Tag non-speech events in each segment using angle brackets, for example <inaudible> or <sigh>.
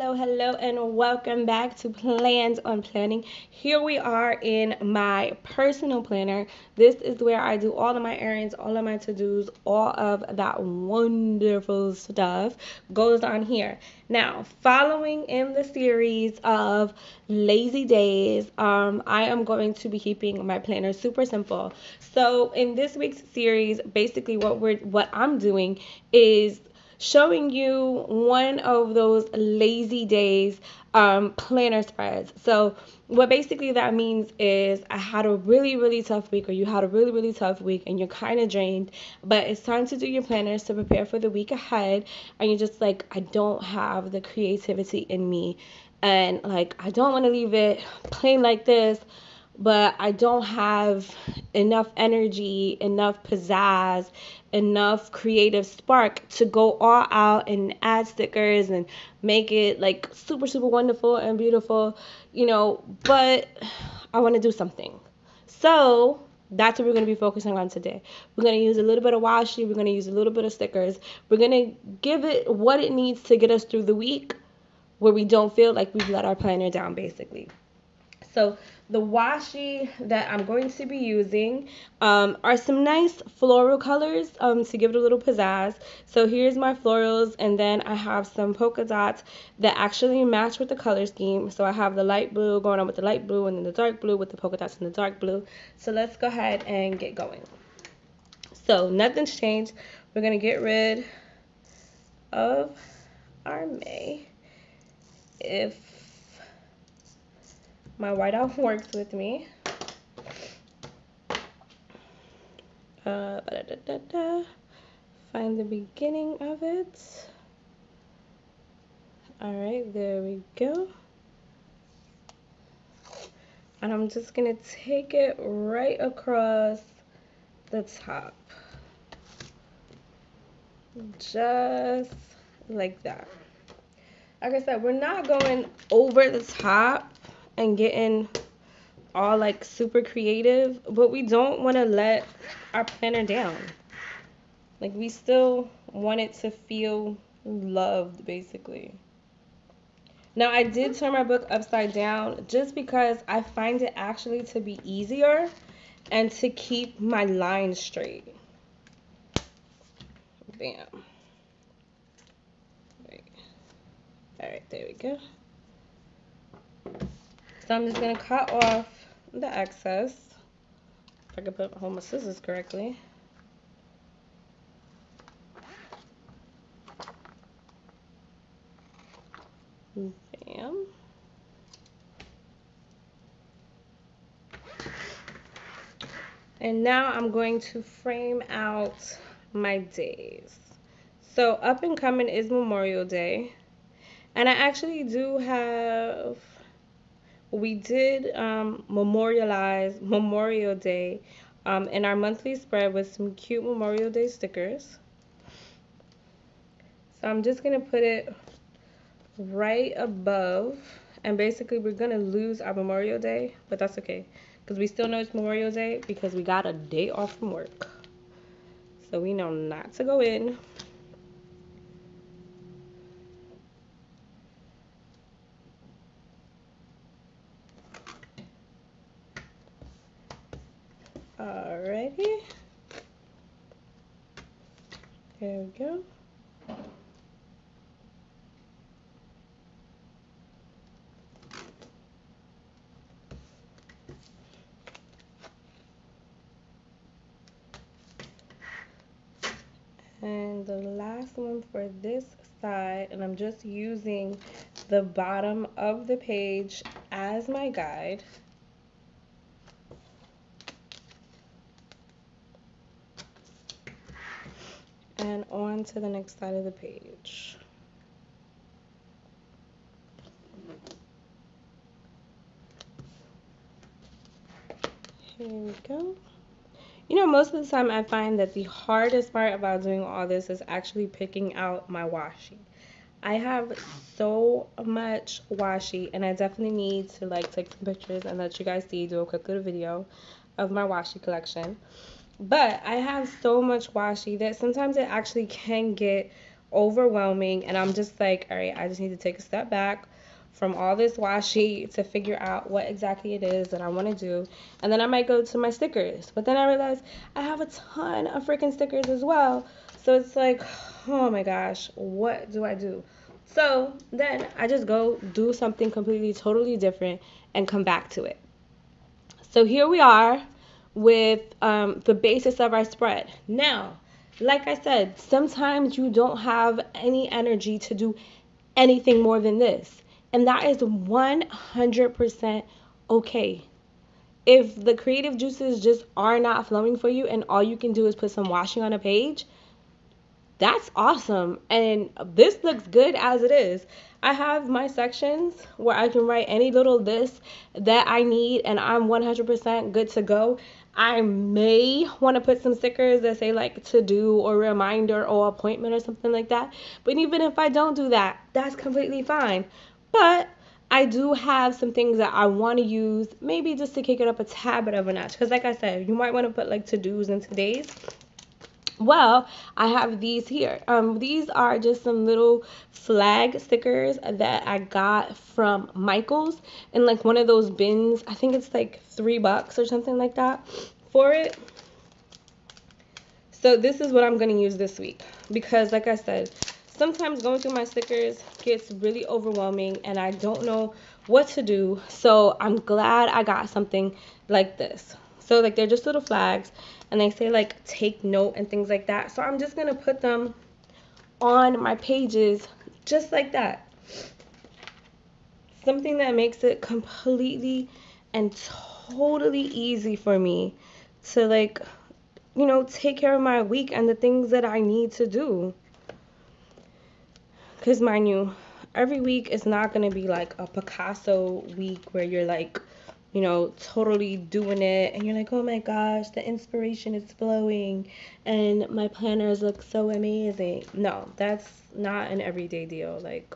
hello, hello, and welcome back to Planned on Planning. Here we are in my personal planner. This is where I do all of my errands, all of my to dos, all of that wonderful stuff goes on here. Now, following in the series of lazy days, um, I am going to be keeping my planner super simple. So, in this week's series, basically, what we're what I'm doing is showing you one of those lazy days um, planner spreads. So, what basically that means is I had a really, really tough week, or you had a really, really tough week, and you're kind of drained, but it's time to do your planners to prepare for the week ahead, and you're just like, I don't have the creativity in me, and like, I don't want to leave it plain like this but I don't have enough energy, enough pizzazz, enough creative spark to go all out and add stickers and make it like super, super wonderful and beautiful, you know, but I want to do something. So that's what we're going to be focusing on today. We're going to use a little bit of washi, we're going to use a little bit of stickers. We're going to give it what it needs to get us through the week where we don't feel like we've let our planner down, basically. So the washi that I'm going to be using um, are some nice floral colors um, to give it a little pizzazz. So here's my florals and then I have some polka dots that actually match with the color scheme. So I have the light blue going on with the light blue and then the dark blue with the polka dots and the dark blue. So let's go ahead and get going. So nothing's changed. We're going to get rid of our May. If my whiteout <laughs> works with me. Uh, da -da -da Find the beginning of it. Alright, there we go. And I'm just going to take it right across the top. Just like that. Like I said, we're not going over the top and getting all like super creative, but we don't want to let our planner down. Like we still want it to feel loved basically. Now I did turn my book upside down just because I find it actually to be easier and to keep my lines straight. Bam. All right, there we go. So I'm just going to cut off the excess. If I can put hold my scissors correctly. Bam. And now I'm going to frame out my days. So up and coming is Memorial Day. And I actually do have we did um, memorialize Memorial Day um, in our monthly spread with some cute Memorial Day stickers. So I'm just going to put it right above. And basically we're going to lose our Memorial Day, but that's okay. Because we still know it's Memorial Day because we got a day off from work. So we know not to go in. Alrighty. There we go. And the last one for this side, and I'm just using the bottom of the page as my guide. And on to the next side of the page. Here we go. You know, most of the time I find that the hardest part about doing all this is actually picking out my washi. I have so much washi and I definitely need to like take some pictures and let you guys see, do a quick little video of my washi collection. But I have so much washi that sometimes it actually can get overwhelming and I'm just like, all right, I just need to take a step back from all this washi to figure out what exactly it is that I want to do. And then I might go to my stickers. But then I realize I have a ton of freaking stickers as well. So it's like, oh my gosh, what do I do? So then I just go do something completely, totally different and come back to it. So here we are with um, the basis of our spread. Now, like I said, sometimes you don't have any energy to do anything more than this. And that is 100% okay. If the creative juices just are not flowing for you and all you can do is put some washi on a page, that's awesome. And this looks good as it is. I have my sections where I can write any little this that I need and I'm 100% good to go. I may want to put some stickers that say like to do or reminder or appointment or something like that. But even if I don't do that, that's completely fine. But I do have some things that I want to use, maybe just to kick it up a tad bit of a notch. Because, like I said, you might want to put like to dos and today's well, I have these here. Um, these are just some little flag stickers that I got from Michaels in like one of those bins. I think it's like three bucks or something like that for it. So this is what I'm going to use this week because like I said, sometimes going through my stickers gets really overwhelming and I don't know what to do. So I'm glad I got something like this. So like they're just little flags and they say like take note and things like that. So I'm just going to put them on my pages just like that. Something that makes it completely and totally easy for me to like you know take care of my week and the things that I need to do. Cuz mind you, every week is not going to be like a Picasso week where you're like you know, totally doing it and you're like, oh my gosh, the inspiration is flowing and my planners look so amazing. No, that's not an everyday deal. Like,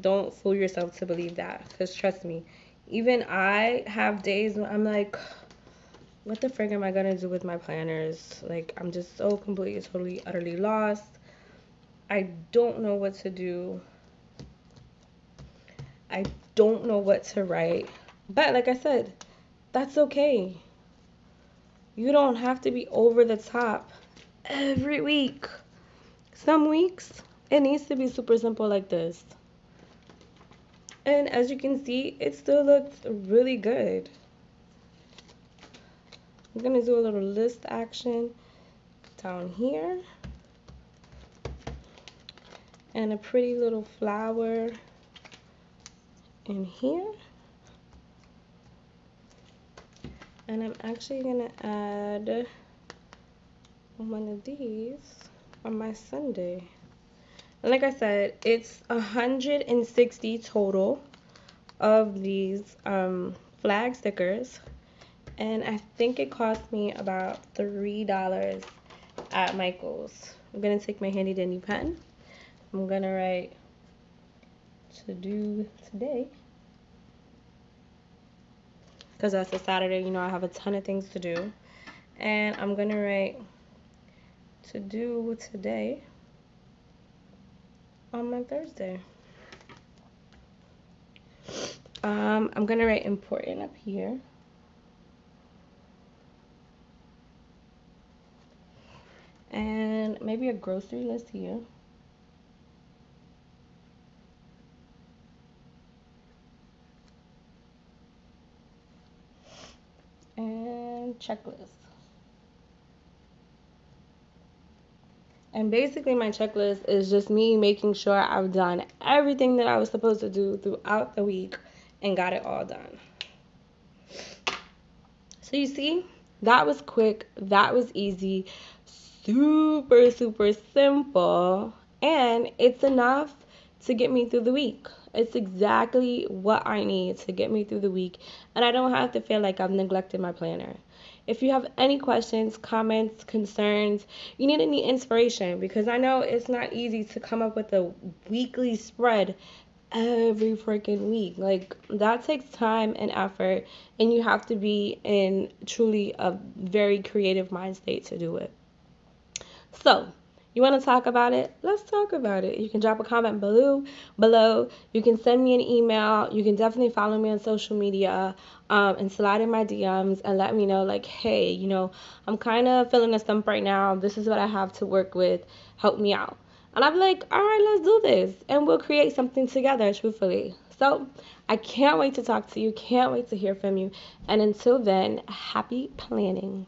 don't fool yourself to believe that because trust me, even I have days when I'm like, what the frig am I gonna do with my planners? Like, I'm just so completely, totally, utterly lost. I don't know what to do. I don't know what to write. But like I said, that's okay. You don't have to be over the top every week. Some weeks, it needs to be super simple like this. And as you can see, it still looks really good. I'm going to do a little list action down here. And a pretty little flower in here. And I'm actually gonna add one of these on my Sunday. And like I said it's 160 total of these um, flag stickers. And I think it cost me about three dollars at Michaels. I'm gonna take my handy dandy pen. I'm gonna write to do today because that's a Saturday. You know, I have a ton of things to do. And I'm going to write to do today on my Thursday. Um, I'm going to write important up here. And maybe a grocery list here. and checklist. And basically, my checklist is just me making sure I've done everything that I was supposed to do throughout the week and got it all done. So, you see, that was quick, that was easy, super, super simple, and it's enough to get me through the week. It's exactly what I need to get me through the week, and I don't have to feel like I've neglected my planner. If you have any questions, comments, concerns, you need any inspiration because I know it's not easy to come up with a weekly spread every freaking week. Like that takes time and effort, and you have to be in truly a very creative mind state to do it. So, You want to talk about it? Let's talk about it. You can drop a comment below. Below, you can send me an email. You can definitely follow me on social media um, and slide in my DMs and let me know, like, hey, you know, I'm kind of feeling a stump right now. This is what I have to work with. Help me out. And I'm like, all right, let's do this, and we'll create something together. Truthfully. So I can't wait to talk to you. Can't wait to hear from you. And until then, happy planning.